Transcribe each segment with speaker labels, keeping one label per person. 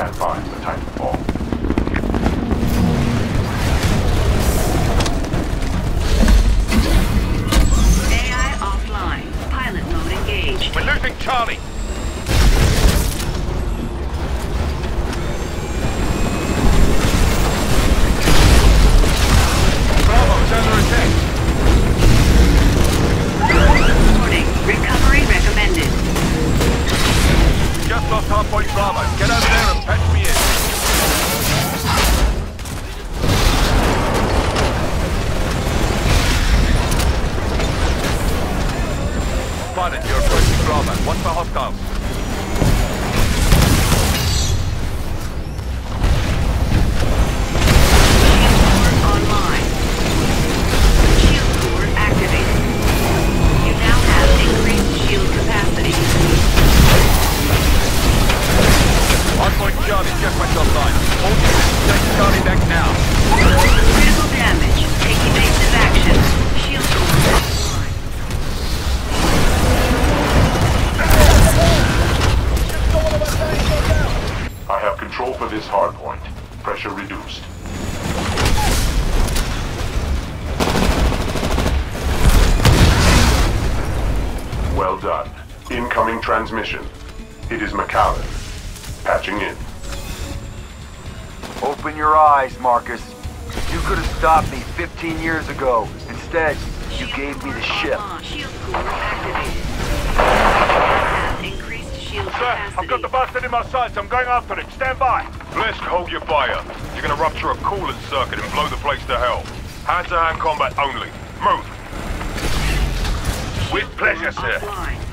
Speaker 1: stand by for Titanfall.
Speaker 2: Lost hardpoint Bravo. Get over there and patch me in. Pilot, you're approaching Bravo. Watch for hostiles.
Speaker 1: Incoming transmission. It is MacAllan. Patching in.
Speaker 3: Open your eyes, Marcus. You could have stopped me 15 years ago. Instead, you gave me the ship.
Speaker 4: Shield core activated. Increased shield
Speaker 2: Sir. I've got the bastard in my sights. I'm going after him. Stand by. Blisk, hold your fire. You're gonna rupture a coolant circuit and blow the place to hell. Hand-to-hand combat only. Move. With pleasure, sir.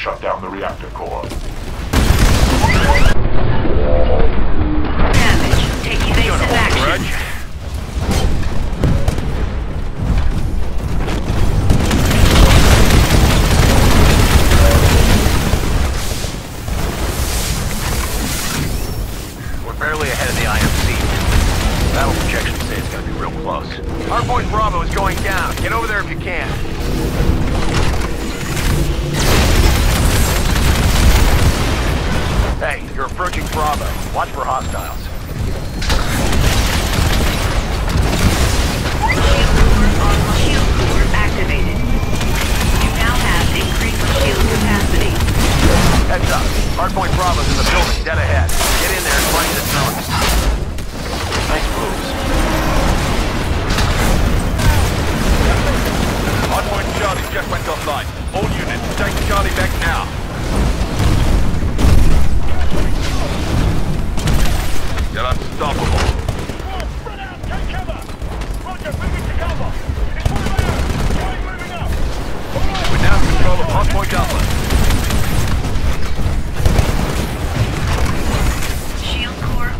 Speaker 1: Shut down the reactor core.
Speaker 4: Damage. Take evasive action.
Speaker 5: We're Watch for hostiles.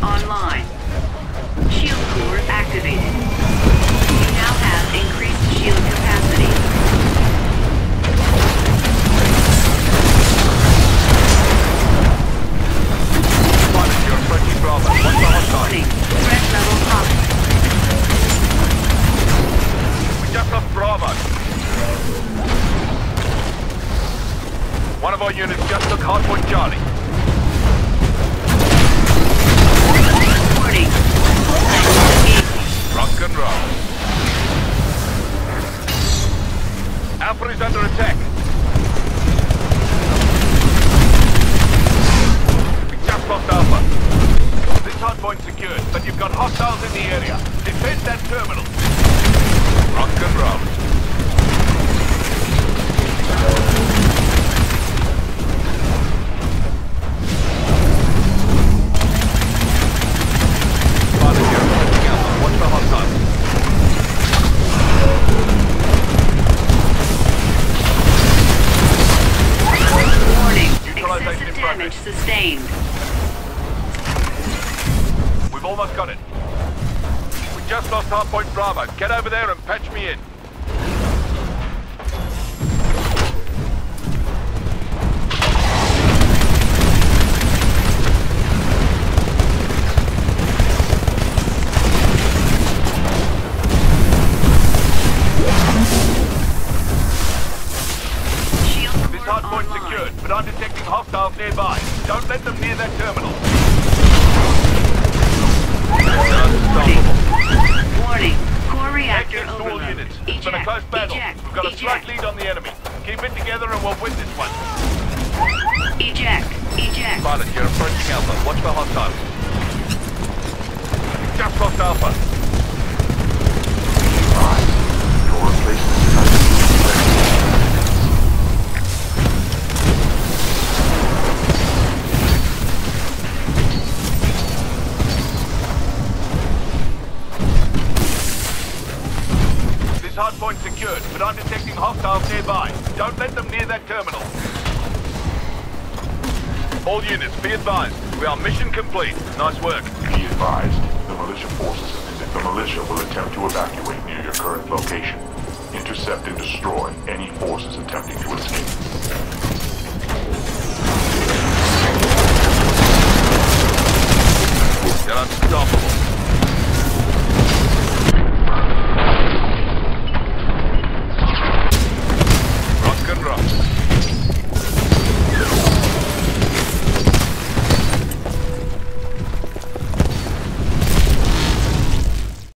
Speaker 4: Online. Shield core activated. You now have increased shield capacity. Threat level.
Speaker 2: We just. One of our units just took Hardpoint Charlie. And. Alpha is under attack. Just lost hardpoint Bravo. Get over there and patch me in.
Speaker 4: Shield
Speaker 2: This
Speaker 4: core
Speaker 2: hardpoint's secured, but I'm detecting hostiles nearby. Don't let them near that terminal. You're approaching Alpha. Watch for. Just lost Alpha. This hardpoint's secured, but I'm detecting hostiles nearby. Don't let them near that terminal. All units, be advised. We are mission complete. Nice work.
Speaker 1: Be advised, the militia forces the militia will attempt to evacuate near your current location. Intercept and destroy any forces attempting to escape.
Speaker 2: They're unstoppable.